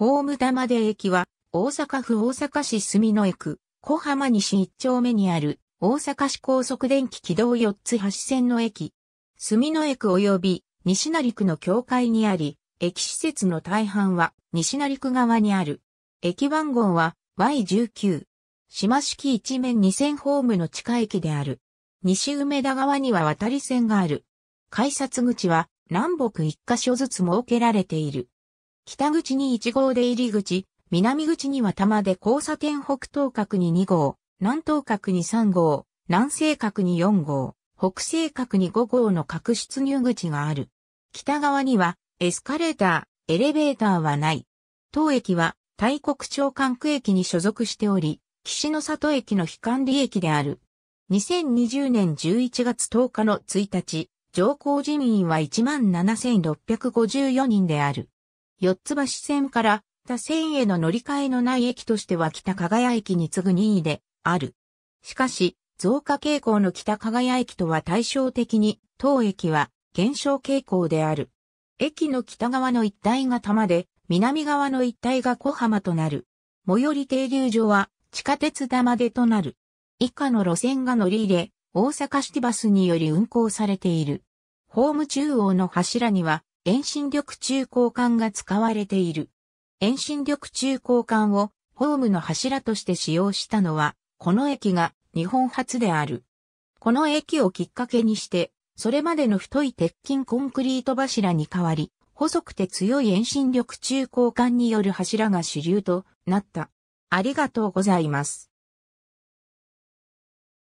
ホーム玉出駅は、大阪府大阪市住野駅、小浜西一丁目にある、大阪市高速電気軌道4つ橋線の駅。住野駅及び西成区の境界にあり、駅施設の大半は西成区側にある。駅番号は Y19。島式一面2000ホームの地下駅である。西梅田側には渡り線がある。改札口は南北1箇所ずつ設けられている。北口に1号出入り口、南口には玉で交差点北東角に2号、南東角に3号、南西角に4号、北西角に5号の各出入口がある。北側にはエスカレーター、エレベーターはない。当駅は大国町管区駅に所属しており、岸の里駅の非管理駅である。2020年11月10日の1日、乗降人員は17,654人である。四つ橋線から他線への乗り換えのない駅としては北加賀谷駅に次ぐ2位である。しかし、増加傾向の北加賀谷駅とは対照的に、当駅は減少傾向である。駅の北側の一帯が玉で、南側の一帯が小浜となる。最寄り停留所は地下鉄玉出となる。以下の路線が乗り入れ、大阪シティバスにより運行されている。ホーム中央の柱には遠心力中高管が使われている。遠心力中高管をホームの柱として使用したのは、この駅が日本初である。この駅をきっかけにして、それまでの太い鉄筋コンクリート柱に代わり、細くて強い遠心力中高管による柱が主流となった。ありがとうございます。